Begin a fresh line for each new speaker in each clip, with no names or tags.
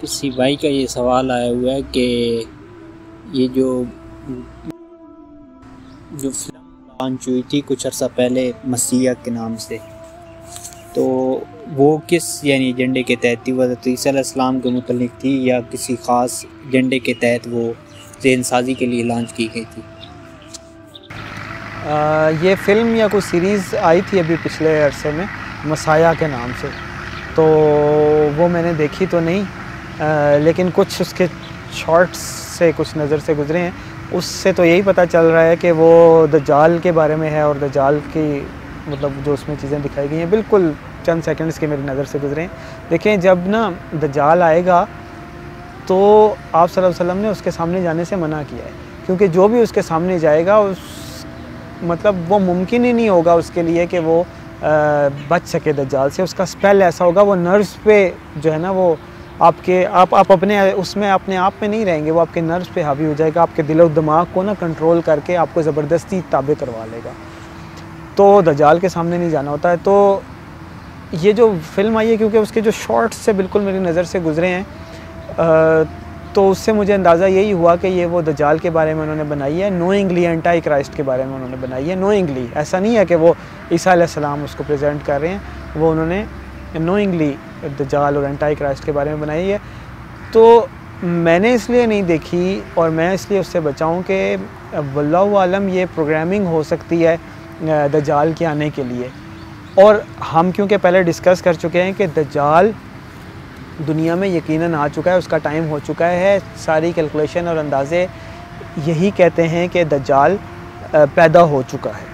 किसी भाई का ये सवाल आया हुआ है कि ये जो जो फ़िल्म लॉन्च हुई थी कुछ अर्सा पहले मसीहा के नाम से तो वो किस यानी एजेंडे के तहत थी? वजरत ईसीम के मतलब थी या किसी ख़ास एजेंडे के तहत वो जहन साजी के लिए लॉन्च की गई थी?
आ, ये फ़िल्म या कोई सीरीज़ आई थी अभी पिछले अरसे में मसाया के नाम से। तो वो मैंने देखी तो नहीं आ, लेकिन कुछ उसके शॉर्ट्स से कुछ नज़र से गुजरे हैं। उससे तो यही पता चल रहा है कि वो दजाल के बारे में है और दजाल की मतलब जो उसमें चीज़ें दिखाई गई हैं बिल्कुल चंद सेकंड्स के मेरी नज़र से गुजरे। देखें जब ना दजाल आएगा तो आप वसल्लम ने उसके सामने जाने से मना किया है। क्योंकि जो भी उसके सामने जाएगा उस मतलब वो मुमकिन ही नहीं होगा उसके लिए कि वो आ, बच सके दज्जाल से। उसका स्पेल ऐसा होगा वो नर्व्स पे जो है ना वो आपके आप आप अपने उसमें अपने आप में नहीं रहेंगे वो आपके नर्व्स पे हावी हो जाएगा। आपके दिलो दिमाग को ना कंट्रोल करके आपको ज़बरदस्ती ताबे करवा लेगा। तो दजाल के सामने नहीं जाना होता है। तो ये जो फ़िल्म आई है, क्योंकि उसके जो शॉर्ट्स से बिल्कुल मेरी नज़र से गुजरे हैं तो उससे मुझे अंदाज़ा यही हुआ कि ये वो दजाल के बारे में उन्होंने बनाई है नोइंगली एंटाई क्राइस्ट के बारे में उन्होंने बनाई है नोइंगली ऐसा नहीं है कि वो ईसा सलाम उसको प्रेजेंट कर रहे हैं, वो उन्होंने नोइंगली दजाल और एंटाई क्राइस्ट के बारे में बनाई है। तो मैंने इसलिए नहीं देखी और मैं इसलिए उससे बचाऊँ कि वल्लम ये प्रोग्रामिंग हो सकती है दजाल के आने के लिए। और हम क्योंकि पहले डिस्कस कर चुके हैं कि दजाल दुनिया में यकीनन आ चुका है, उसका टाइम हो चुका है। सारी कैलकुलेशन और अंदाज़े यही कहते हैं कि दजाल पैदा हो चुका है।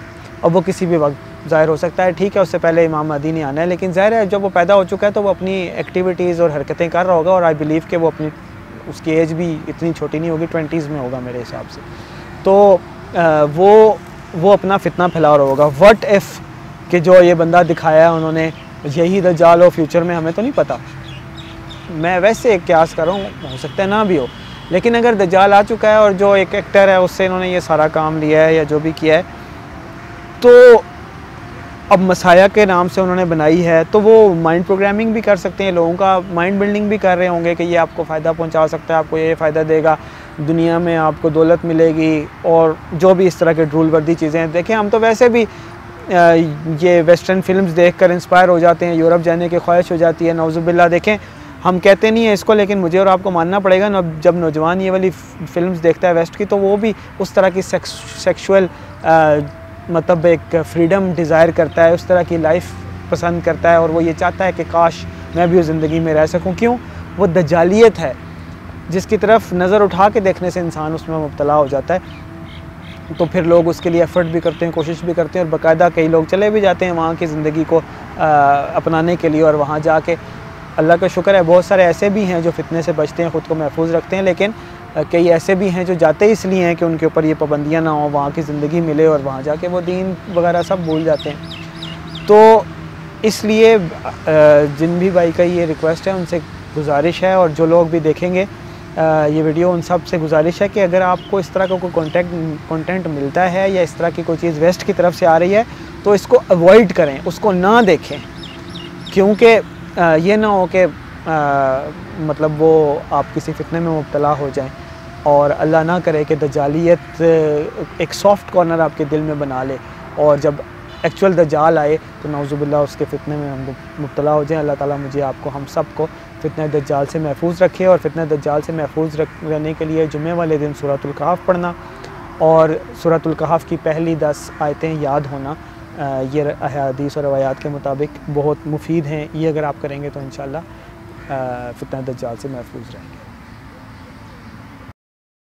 और वो किसी भी वक्त ज़ाहिर हो सकता है, ठीक है, उससे पहले इमाम मदी नहीं आना है, लेकिन ज़ाहिर है जब वो पैदा हो चुका है तो वो अपनी एक्टिविटीज़ और हरकतें कर रहा होगा और आई बिलीव कि वो अपनी, उसकी एज भी इतनी छोटी नहीं होगी ट्वेंटीज़ में होगा मेरे हिसाब से। तो वो वो अपना फितना फैला रहा होगा। वट इफ़ कि जो ये बंदा दिखाया है उन्होंने, यही दजाल हो फ्यूचर में हमें तो नहीं पता। मैं वैसे एक क्यास कर रहा हूँ, हो सकता है ना भी हो। लेकिन अगर दजाल आ चुका है और जो एक एक्टर है, उससे इन्होंने ये सारा काम लिया है या जो भी किया है तो अब मसाया के नाम से उन्होंने बनाई है तो वो माइंड प्रोग्रामिंग भी कर सकते हैं, लोगों का माइंड बिल्डिंग भी कर रहे होंगे कि ये आपको फ़ायदा पहुँचा सकता है, आपको ये फ़ायदा देगा, दुनिया में आपको दौलत मिलेगी, और जो भी इस तरह के ड्रूल वर्दी चीज़ें देखें हम तो वैसे भी ये वेस्टर्न फिल्म्स देख कर इंस्पायर हो जाते हैं, यूरोप जाने की ख्वाहिश हो जाती है, नवजुबिल्ला देखें। हम कहते नहीं है इसको, लेकिन मुझे और आपको मानना पड़ेगा, ना, जब नौजवान ये वाली फिल्म्स देखता है वेस्ट की तो वो भी उस तरह की सेक्शुअल मतलब एक फ्रीडम डिज़ायर करता है, उस तरह की लाइफ पसंद करता है, और वो ये चाहता है कि काश मैं भी उस ज़िंदगी में रह सकूँ। क्यों? वो दजालियत है, जिसकी तरफ़ नज़र उठा के देखने से इंसान उसमें मुबतला हो जाता है। तो फिर लोग उसके लिए एफ़र्ट भी करते हैं कोशिश भी करते हैं और बाकायदा कई लोग चले भी जाते हैं वहाँ की ज़िंदगी को आ, अपनाने के लिए और वहाँ जाके अल्लाह का शुक्र है बहुत सारे ऐसे भी हैं जो फितने से बचते हैं ख़ुद को महफूज रखते हैं लेकिन कई ऐसे भी हैं जो जाते इसलिए हैं कि उनके ऊपर ये पाबंदियाँ ना हों वहाँ की ज़िंदगी मिले और वहाँ जाके वो दीन वगैरह सब भूल जाते हैं। तो इसलिए जिन भी भाई का ये रिक्वेस्ट है उनसे गुजारिश है और जो लोग भी देखेंगे ये वीडियो उन सबसे गुजारिश है कि अगर आपको इस तरह का कोई कंटेंट कंटेंट मिलता है या इस तरह की कोई चीज़ वेस्ट की तरफ़ से आ रही है तो इसको अवॉइड करें, उसको ना देखें। क्योंकि ये ना हो कि मतलब वो आप किसी फितने में मुबतला हो जाएँ और अल्लाह ना करे कि दजालियत एक सॉफ्ट कॉर्नर आपके दिल में बना ले और जब एक्चुअल दजाल आए तो नवजुबिल्ला उसके फितने में हम मुबतला हो जाएँ। अल्लाह ताला मुझे आपको, हम सबको फितना दज्जाल से महफूज रखे और फितना दज्जाल से महफूज रहने के लिए जुमे वाले दिन सूरतुल्कहाफ़ पढ़ना और सूरतुल्कहाफ़ की पहली दस आयतें याद होना। ये अहादीस और रवायात के मुताबिक बहुत मुफीद हैं। ये अगर आप करेंगे तो इन फितना दज्जाल से महफूज रहेंगे।